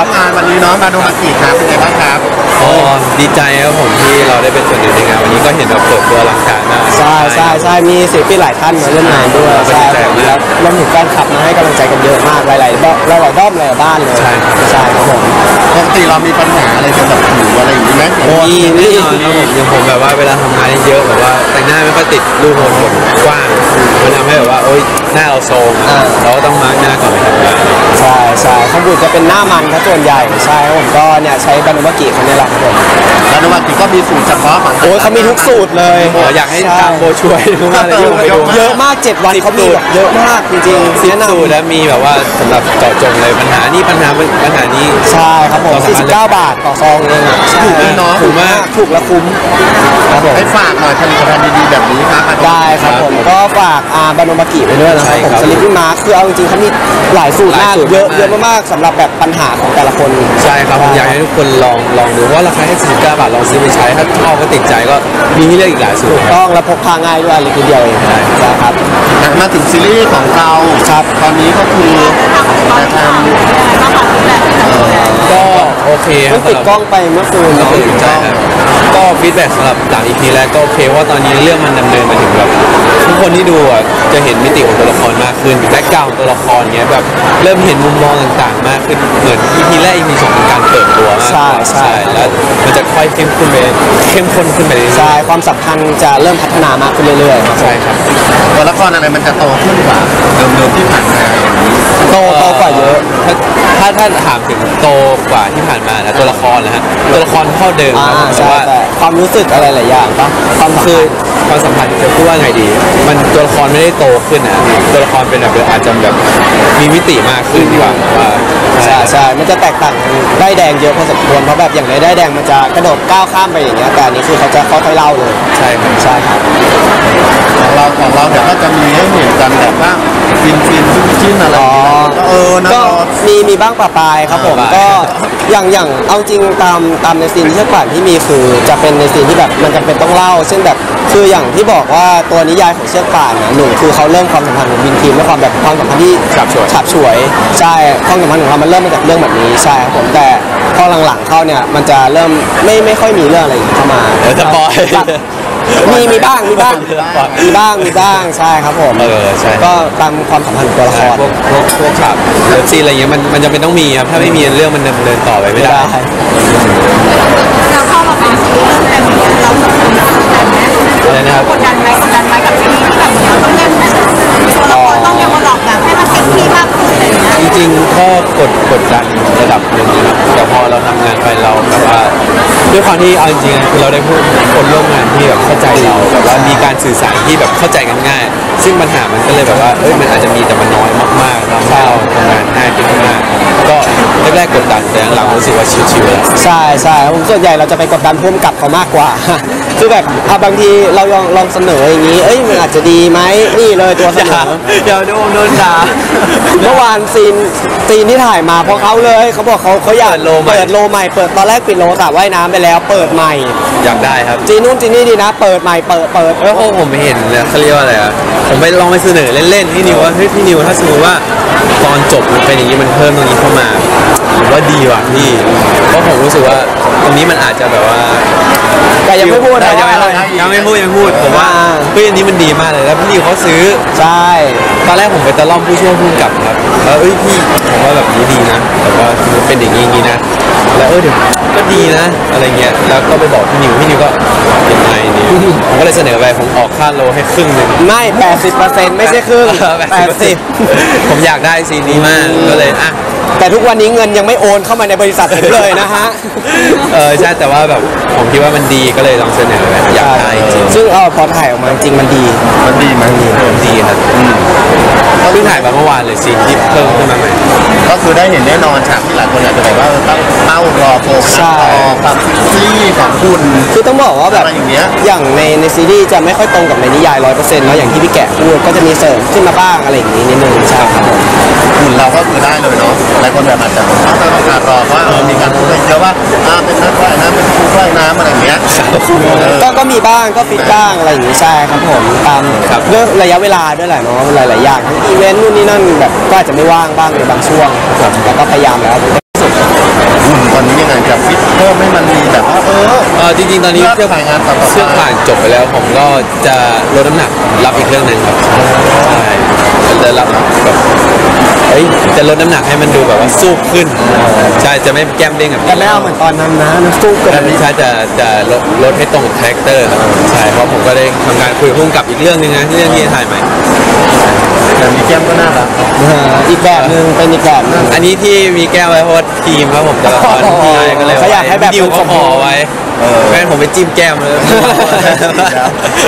รับงานวันนี้เนาะมาโดมากี่ครับเป็นไงบ้างครับก็ดีใจครับผมที่เราได้เป็นส่วนหนึ่งในงานวันนี้ก็เห็นแบบเปิดตัวอลังการมากใช่ใช่ใช่มีศิลปินหลายท่านมาร่วมงานด้วยใช่ใช่ครับแล้วรวมถึงแฟนคลับมาให้กำลังใจกันเยอะมากหลายๆบ้านหลายๆบ้านหลายๆบ้านเลยใช่ครับใช่ครับผมปกติเรามีปัญหาอะไรกันแบบผิวอะไรอย่างนี้ไหมมีแน่นอนครับผมอย่างผมแบบว่าเวลาทำงานเยอะแบบว่าแต่งหน้าไม่ค่อยติดรูปโคนผมกว้างมันทำให้แบบว่าโอ๊ยหน้าเราโซมเราก็ต้องมาร์กหน้าก่อนไปทำงานใช่ใช่ข้างบนจะเป็นหน้ามันครับส่วนใหญ่ใช่ครับผมก็เนี่ยใช้บานุมากิคนนี้แหละครับผม แล้วโดมากี่ก็มีสูตรเฉพาะของโอ้ยเขามีทุกสูตรเลยโอ้อยากให้ตามโบช่วยมากเลยยกไปดูเยอะมาก7วันเขามีแบบเยอะมากจริงๆสิบแนะนสูตรแล้วมีแบบว่าสำหรับเจาะจงเลยปัญหานี้ปัญหาปัญหานี้ำใช่ครับผม49 บาทต่อซองเองอะใช่ถูกด้วยเนาะถูกมากถูกและคุ้มครับผมให้ฝากหน่อยผลิตภัณฑ์ดีๆแบบนี้ครับได้ครับผมก็ฝากอาบานุมากิไปด้วยนะครับผมสลิปปี้มาร์คคือเอาจริงๆเขามีหลายสูตรมากเยอะเยอะมากๆสำหรับแบบปัญหาของแต่ละคนใช่ครับผมอยากให้ทุกคนลองลองดูว่าราคาแค่49บาทลองซื้อไปใช้ถ้าชอบก็ติดใจก็มีให้เลือกอีกหลายสูตรครับ ต้องและพกพาง่ายด้วยลิปเดียวเองนะครับ มาถึงซีรีส์ของเราครับตอนนี้ก็คือจะทำก็โอเคครัเพิ่งปิดกล้องไปเมื่อคืนก็เนาะคือใช่ครับ ก็ feedback สำหรับหลัง EP แรกก็โอเคเพราะว่าตอนนี้เรื่องมันดำเนินมาถึงแบบทุกคนที่ดูอะจะเห็นมิติของตัวละครมากขึ้นแบ็กกราวของตัวละครเงี้ยแบบเริ่มเห็นมุมมองต่างๆ มากขึ้นเหมือน EP แรก EP สองเป็นการเปิดตัวมากใช่ใช่ แล้วมันจะค่อยเข้มข้นไปเข้มข้นขึ้นไปเรื่อยๆใช่ความสัมพันธ์จะเริ่มพัฒนามากขึ้นเรื่อยๆครับใช่ครับ ตัวละครอะไรมันจะโตขึ้นกว่าเดิมๆที่ผ่านมาอย่างนี้ โตโตกว่าเยอะ ถ้าถ้าถ้าถามถึงโตกว่าที่ผ่านมานะตัวละครนะฮะตัวละครเท่าเดิมอ่าครับแต่ใช่ว่าแต่ความรู้สึกอะไรหลายอย่างปะความสัมพันธ์คือความสัมพันธ์จะพูดว่าไงดี มันตัวละครไม่ได้โตขึ้นนะตัวละครเป็นแบบอาจจะแบบมีมิติมากขึ้นดีกว่าว่าใช่ใช่มันจะแตกต่างกันด้ายแดงเยอะพอสมควรเพราะแบบอย่างในด้ายแดงมันจะกระโดดก้าวข้ามไปอย่างเงี้ยแต่อันนี้คือเขาจะค่อยๆเล่าเลยใช่ครับใช่ครับของเราของเราเดี๋ยวก็จะมีให้เห็นกันแบบว่าฟินฟินจิ้นจิ้นอะไรอย่างเงี้ย บ้างประปรายครับผมประปายก็อย่างอย่างเอาจริงตามตามในซีนที่เชือกป่านที่มีคือจะเป็นในซีนที่แบบมันจำเป็นต้องเล่า เช่นแบบคืออย่างที่บอกว่าตัวนิยายของเชือกป่านนะหนึ่งคือเขาเริ่มความสัมพันธ์ของวินทีมและความแบบความสัมพันธ์ที่ฉาบฉวยฉาบฉวยใช่ความสัมพันธ์ของเรามันเริ่มมาจากเรื่องแบบนี้ใช่ครับผมแต่พอหลังๆเข้าเนี่ยมันจะเริ่มไม่ไม่ค่อยมีเรื่องอะไรอย่างนี้เข้ามาเดี๋ยวจะปล่อย มีมีบ้างมีบ้างมีบ้างมีบ้างใช่ครับผมเออใช่ ก็ตามความสัมพันธ์ของตัวละคใช่พวกพวกพวกฉาก love scene อะไรเงี้ยมันมันจะเป็นต้องมีครับ ถ้าไม่มีเรื่องมันดำเนินต่อไปไม่ได้ เราเข้ามาเป็นซีรีส์เรื่องแบบนี้เราสองคนกดดันไหมอะไรนะครับ กดดันไหมกดดันไหมกับซีรีส์ที่แบบเนี้ยต้องเล่นแบบตัวละครต้องยังมาหลอกแบบให้มันเซ็กซี่มากขึ้นอะไรอย่างเงี้ยจริงๆก็กดกดดันระดับหนึ่งนะครับแต่พอเราทำงานไปเราแบบว่า ด้วยความที่เอาจริงๆคือเราได้พูดคนร่วมงานที่แบบเข้าใจเราแบบว่ามีการสื่อสารที่แบบเข้าใจกันง่าย ซึ่งปัญหามันก็เลยแบบว่าเอ้ยมันอาจจะมีแต่มันน้อยมากๆทำให้เราทำงานง่ายขึ้นมากก็แรกๆกดดันแต่หลังๆรู้สึกว่า chill ๆแล้ว ใช่ใช่ผมส่วนใหญ่เราจะไปกดดันผู้กำกับเขามากกว่า คือแบบอะบางทีเราลองลองเสนออย่างนี้ เอ้ยมันอาจจะดีไหมนี่เลยตัวเสนออย่าโดนโดนด่า เมื่อวานซีนซีนที่ถ่ายมาเพราะเขาเลยเขาบอกเขาเขาอยากเปิดโลใหม่ เปิดโลใหม่เปิดตอนแรกปิดโลสระว่ายน้ำไปแล้ว เปิดใหม่ อยากได้ครับจีนู่นจีนี่ดีนะ เปิดใหม่เปิดเปิด แล้วพอผมเห็นเนี่ยเขาเรียกว่าอะไรอะผมไปลองไปเสนอเล่นๆพี่นิวว่าเฮ้ยพี่นิวถ้าสมมติว่า ตอนจบมันเป็นอย่างนี้มันเพิ่มตรงนี้เข้ามาผมว่าดีว่ะพี่ เพราะผมรู้สึกว่าตรงนี้มันอาจจะแบบว่าแต่ยังไม่พูดนะยังว่าไม่อะไร ยังไม่พูดยังไม่พูดผมว่าอ่าเฮ้ยอันนี้มันดีมากเลยแล้วพี่นิวเขาซื้อ ใช่ ตอนแรกผมไปตะล่อมผู้ช่วยผู้กำกับครับแล้วเอ้ยพี่ผมว่าแบบนี้ดีนะแต่ว่ามันเป็นอย่างนี้อย่างนี้นะ แล้วเออเดี๋ยวก็ดีนะ อะไรเงี้ย แล้วก็ไปบอกพี่นิวพี่นิวก็ยังไงนิวผมก็เลยเสนอไปผมออกค่าโลให้ครึ่งหนึ่งไม่แปดสิบเปอร์เซ็นต์ไม่ใช่ครึ่งแปดสิบผมอยากได้ซีนนี้มากก็เลยอะแต่ทุกวันนี้เงินยังไม่โอนเข้ามาในบริษัทผมเลยนะฮะ เออใช่แต่ว่าแบบผมคิดว่ามันดีก็เลยลองเสนอไปอยากได้จริงซึ่งเออพอถ่ายออกมาจริงมันดี มันดีไหมๆดีครับเพิ่งถ่ายมาเมื่อวานเลยซีนที่เพิ่มขึ้นมาใหม่ ก็คือได้เห็นแน่นอนฉากที่หลายคนอาจจะแบบว่าต้องเป้ารอโฟกัสใช่ รอความเซ็กซี่ของคุณ คือต้องบอกว่าแบบอะไรอย่างเงี้ย อย่างในในซีรีส์จะไม่ค่อยตรงกับในนิยายร้อยเปอร์เซ็นต์แล้วอย่างที่พี่แกะพูดก็จะมีเสริมขึ้นมาบ้างอะไรอย่างนี้นิดนึงใช่ครับผมหุ่นเราก็คือได้เลยเนาะหลายคนแบบอาจจะต้องการรอว่าเออมีการพูดกันเยอะว่าอ่าเป็นนักว่ายน้ำเป็นครูว่ายน้ำอะไรอย่างเงี้ยเออก็ก็มีบ้างก็ฟิตบ้างอะไรอย่างนี้ใช่ครับผมตามครับเรื่องระยะเวลาด้วยแหละเนาะหลายๆอย่างทั้งอีเวนต์นู่นนี่นั่นแบบก็อาจจะไม่ว่างบ้างในบางช่วงครับแล้วก็พยายามแล้วที่สุดไงจะฟิตเพิ่มให้มันมีแบบว่าเออเออจริงๆ ตอนนี้เพื่อถ่ายงานต่อๆไปเชื่อผ่านจบไปแล้ว ผมก็จะลดน้ำหนักรับอีกเรื่องหนึ่งครับใช่จะรับแบบเอ้ยจะลดน้ำหนักให้มันดูแบบว่าสู้ขึ้นใช่จะไม่แก้มเด้งแบบแต่ไม่เอาเหมือนตอนนั้นนะน้ำสู้เกิอันนนี้ใช่จะจะลดลดให้ตรงกับคาแรคเตอร์ครับใช่เพราะผมก็ได้ทำงานคุยกับพุ่งกับอีกเรื่องหนึงนะเรื่องที่จะถ่ายใหม่ อออีกแบบหนึ่งเป็นอีกแบบหนึงอันนี้ที่มีแก้วไว้เพราะว่าทีมครับผมแต่ละคนอ๋อใช่ก็เลยเขาอยากให้แบบดิวเขาขอไว้เออ แม่งั้นผมไปจิ้มแก้มเลย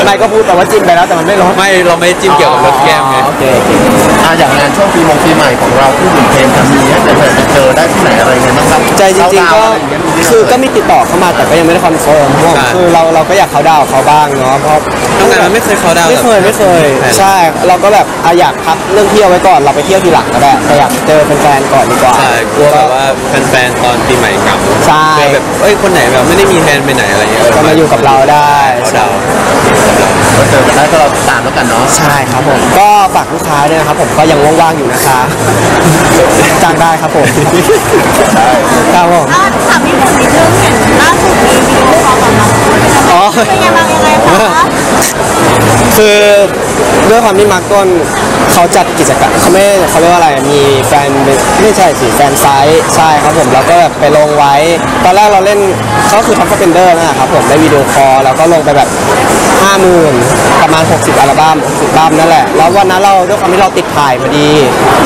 นายก็พูดแต่ว่าจิ้มไปแล้วแต่มันไม่ลดไม่เราไม่ได้จิ้มเกี่ยวกับลดแก้มไงโอเคโอเคอะอย่างงานช่วงปีมงปีใหม่ของเราผู้หญิงเพลงจะมีให้แฟนๆไปเจอได้ที่ไหนอะไรไงบ้างครับใจจริงๆก็เข้าดาวน์ะไรอย่างเงี้ยมีที่ไหนคือก็มีติดต่อเข้ามาแต่ก็ยังไม่ได้ confirm เพราะว่าคือเราเราก็อยากเขาดาวน์เขาบ้างเนาะเพราะทำงานมันไม่เคยเขาดาวน์ไม่เคยไม่เคย ใช่ใช่เราก็แบบอะอยากพักเรื่องเที่ยวไว้ก่อนเราไปเที่ยวทีหลังก็ได้แต่อยากเจอแฟนๆก่อนดีกว่าใช่กลัวแบบว่าแฟนๆตอนปีใหม่กลับใช่เจอแบบเอ้ยคนไหนแบบไม่ได้มีแฟนไปไหนอะไรเงี้ยก็มาอยู่กับเราได้เขาดาวน์ก็เจอกันได้ก็เราติดตามแล้วกันเนาะใช่ครับผมก็ฝากลูกค้าด้วยนะครับผมก็ยังว่างๆอยู่นะคะจ้างได้ครับผมใช่ครับผมถ้าถามนิดนึงนิดนึงเห็นล่าสุดมี video call กับเราอ๋อเป็นยังไงบ้างยังไงคะ คือด้วยความที่มาร์กต้วนเขาจัดกิจกรรมเขาไม่เขาเรียกว่าอะไรมีแฟนไม่ใช่สิ fansign ใช่ครับผมเราก็แบบไปลงไว้ ตอนแรกเราเล่นเขาคือ top spender นะครับผมได้ video call แล้วก็ลงไปแบบ 50,000ประมาณ 60 อัลบั้ม60อัลบั้มนั่นแหละ แล้ววันนั้นเราด้วยความที่เราติดถ่ายพอดี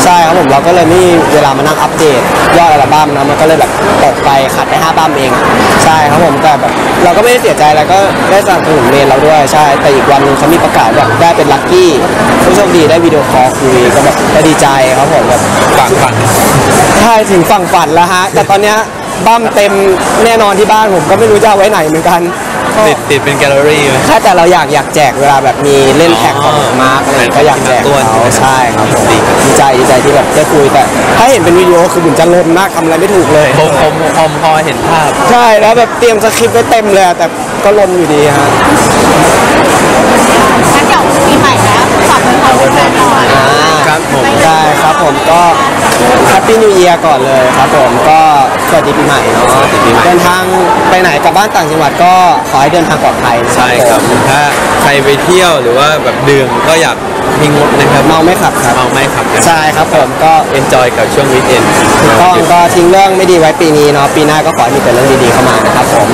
ใช่ครับผมเราก็เลยไม่มีเวลามานั่งอัปเดตยอดอัลบั้มนะมันก็เลยแบบตกไปขาดไป5บั้มเอง ใช่ครับผมแต่แบบเราก็ไม่ได้เสียใจแล้วก็ได้สนับสนุนเมนเราด้วยใช่ แต่อีกวันหนึ่งเขามีประกาศแบบได้เป็น luckyผู้โชคดีได้ video call คุยก็แบบก็ดีใจครับผมแบบฝั่งฝั่งใช่ถึงฝั่งฝันแล้วฮะแต่ตอนเนี้ยบั้มเต็มแน่นอนที่บ้านผมก็ไม่รู้จะเอาไว้ไหนเหมือนกัน ติดติดเป็นแกลเลอรี่ไหมแค่แต่เราอยากอยากแจกเวลาแบบมีเล่น tag ของอ๋อมาร์กอะไรก็อยากแจกตัวเขาใช่ไหมใช่ครับผมดีครับดีใจดีใจที่แบบได้คุยแต่ ถ้าเห็นเป็นวิดีโอคือบุญจะลนมากทำอะไรไม่ถูกเลย ผมผมผมพอเห็นภาพ ใช่แล้วแบบเตรียมสคริปต์ไว้เต็มเลยอะแต่ก็ลนอยู่ดีฮะ งั้นเดี๋ยวปีใหม่แล้วฝากเป็นความแฟนหน่อยอ่าครับผม ได้ครับผมก็แฮปปี้นิวเ a ียร์ก่อนเลยครับผมก็ สวัสดีปีใหม่เนาะสวัสดีปีใหม่ เดินทางไปไหนกลับบ้านต่างจังหวัดก็ขอให้เดินทางปลอดภัยนะใช่ครับผมถ้าใครไปเที่ยวหรือว่าแบบดื่มก็อยากมีงดนะครับเมาไม่ขับครับเมาไม่ขับนะใช่ครับผมก็ enjoy กับช่วง weekend ถูกต้องก็ทิ้งเรื่องไม่ดีไว้ปีนี้เนาะปีหน้าก็ขอให้มีแต่เรื่องดีๆเข้ามานะครับผม